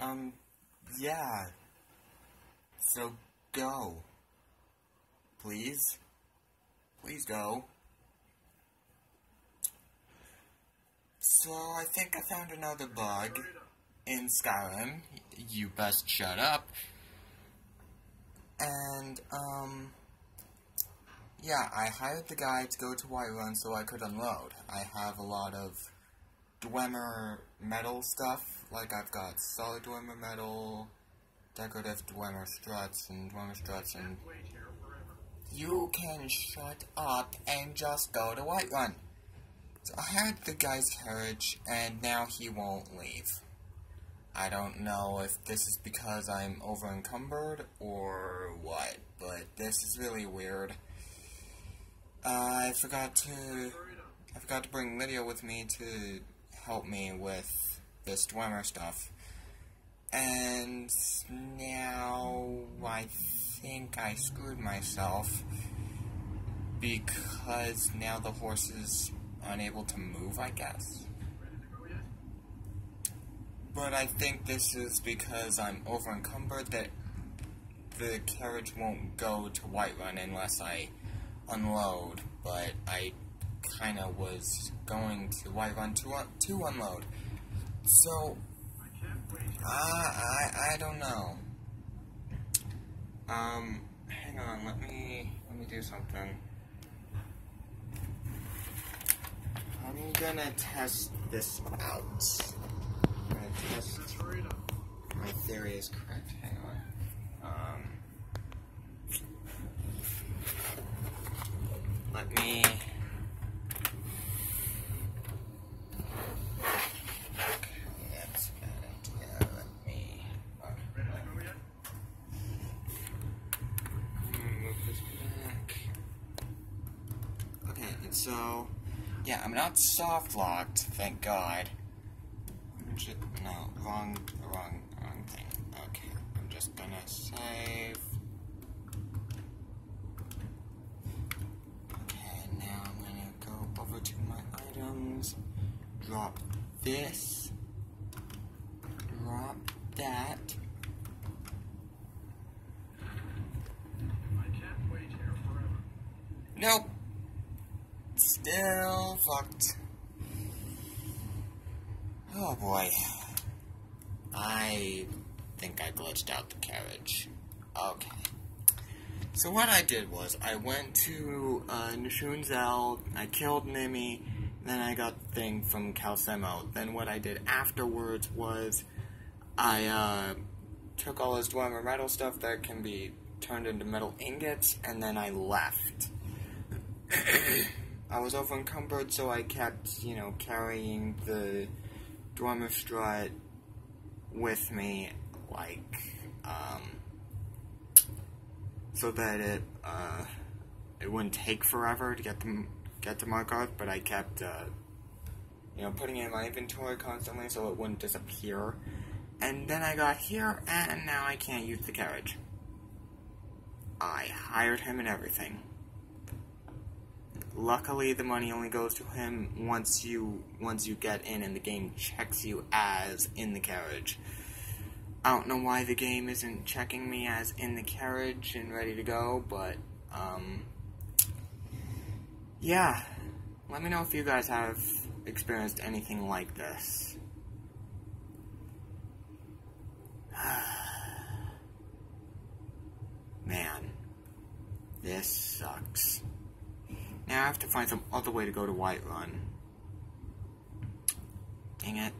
Um, yeah. So, go. Please? Please go. So, I think I found another bug in Skyrim. You best shut up. And, um... Yeah, I hired the guy to go to Whiterun so I could unload. I have a lot of Dwemer metal stuff, like I've got solid Dwemer metal, decorative Dwemer struts, and Dwemer struts, and... You can shut up and just go to Whiterun. So I had the guy's carriage, and now he won't leave. I don't know if this is because I'm over encumbered or what, but this is really weird. Uh, I forgot to I forgot to bring Lydia with me to help me with this Dwemer stuff. And now I think I screwed myself because now the horse is unable to move, I guess. But I think this is because I'm over encumbered that the carriage won't go to Whiterun unless I unload, but I kind of was going to Whiterun to, uh, to unload. So, uh, I, I don't know. Um, hang on, let me, let me do something. I'm gonna test this out. I'm gonna test my theory is correct. Hang on. Um, let me. That's a bad idea. Let me. Move this back. Okay, and so. Yeah, I'm not soft locked, thank God. Just, no, wrong, wrong, wrong thing. Okay, I'm just gonna save. Okay, now I'm gonna go over to my items, drop this, drop that. Nope. Still fucked. Oh boy. I think I glitched out the carriage. Okay. So what I did was, I went to uh, Nchuand-Zel, I killed Mimi, then I got the thing from Calcelmo. Then what I did afterwards was, I uh, took all this Dwemer metal stuff that can be turned into metal ingots, and then I left. I was over encumbered, so I kept, you know, carrying the Dwemer strut with me, like, um, so that it, uh, it wouldn't take forever to get them, get to Markarth, but I kept, uh, you know, putting it in my inventory constantly so it wouldn't disappear. And then I got here, and now I can't use the carriage. I hired him and everything. Luckily, the money only goes to him once you once you get in, and the game checks you as in the carriage. I don't know why the game isn't checking me as in the carriage and ready to go, but um, yeah. Let me know if you guys have experienced anything like this. Man, this sucks. Now I have to find some other way to go to Whiterun. Dang it.